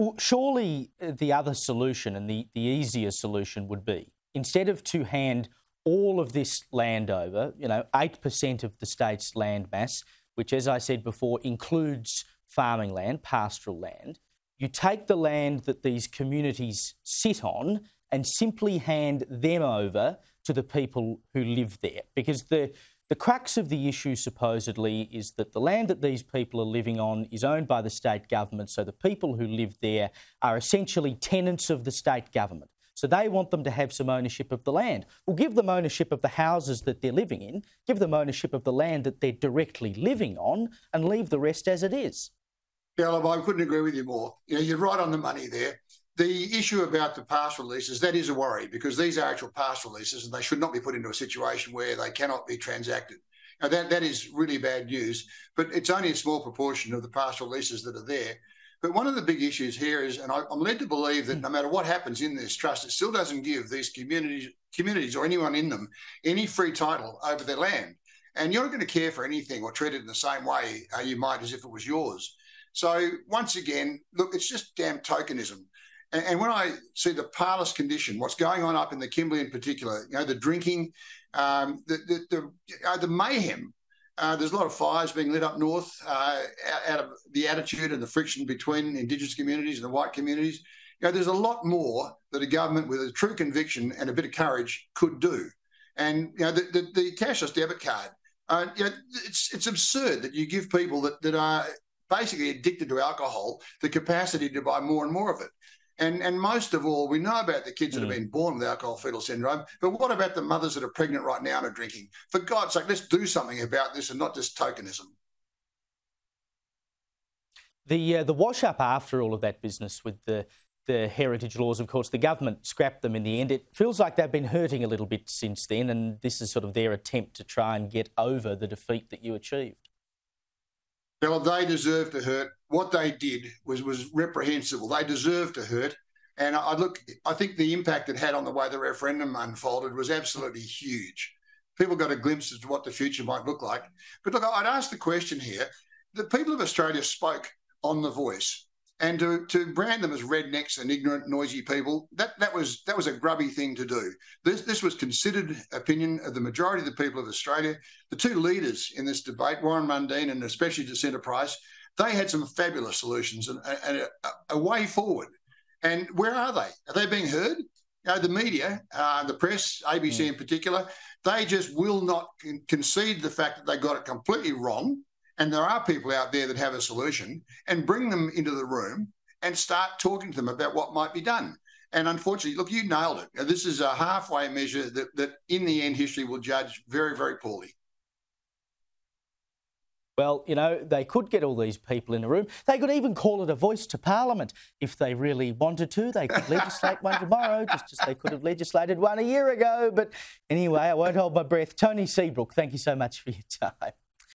Well, surely uh, the other solution and the, the easier solution would be instead of to hand all of this land over, you know, 8% of the state's land mass, which, as I said before, includes farming land, pastoral land, you take the land that these communities sit on and simply hand them over to the people who live there. Because the, the crux of the issue, supposedly, is that the land that these people are living on is owned by the state government, so the people who live there are essentially tenants of the state government. So they want them to have some ownership of the land. Well, give them ownership of the houses that they're living in, give them ownership of the land that they're directly living on, and leave the rest as it is. Yeah, I couldn't agree with you more. You know, you're right on the money there. The issue about the pastoral leases, that is a worry because these are actual pastoral leases and they should not be put into a situation where they cannot be transacted. Now, that, that is really bad news, but it's only a small proportion of the pastoral leases that are there. But one of the big issues here is, and I, am led to believe that no matter what happens in this trust, it still doesn't give these communities, communities or anyone in them any free title over their land. And you're not going to care for anything or treat it in the same way uh, you might as if it was yours. So once again, look, it's just damn tokenism. And, when I see the parlous condition, what's going on up in the Kimberley in particular, you know, the drinking, um, the the the, uh, the mayhem. Uh, there's a lot of fires being lit up north uh, out of the attitude and the friction between Indigenous communities and the white communities. You know, there's a lot more that a government with a true conviction and a bit of courage could do. And you know, the, the, the cashless debit card, uh, you know, it's it's absurd that you give people that, that are basically addicted to alcohol the capacity to buy more and more of it. And, and most of all, we know about the kids that have mm. been born with alcohol fetal syndrome, but what about the mothers that are pregnant right now and are drinking? For God's sake, let's do something about this and not just tokenism. The uh, the wash up after all of that business with the the heritage laws, of course, the government scrapped them in the end. It feels like they've been hurting a little bit since then, and this is sort of their attempt to try and get over the defeat that you achieved. Well, they deserve to hurt. What they did was was reprehensible. They deserve to hurt. And I look, I think the impact it had on the way the referendum unfolded was absolutely huge. People got a glimpse as to what the future might look like. But look, I'd ask the question here: the people of Australia spoke on the voice and to, to brand them as rednecks and ignorant, noisy people, that, that was that was a grubby thing to do. This this was considered opinion of the majority of the people of Australia. The two leaders in this debate, Warren Mundine and especially Jacinta Price, they had some fabulous solutions and, and a, a, way forward. And where are they? Are they being heard? You know, the media, uh, the press, ABC mm. in particular, they just will not concede the fact that they got it completely wrong and there are people out there that have a solution, and bring them into the room and start talking to them about what might be done. And unfortunately, look, you nailed it. This is a halfway measure that, that in the end, history will judge very, very poorly. Well, you know, they could get all these people in a room. They could even call it a voice to Parliament if they really wanted to. They could legislate one tomorrow, just as they could have legislated one a year ago. But anyway, I won't hold my breath. Tony Seabrook, thank you so much for your time.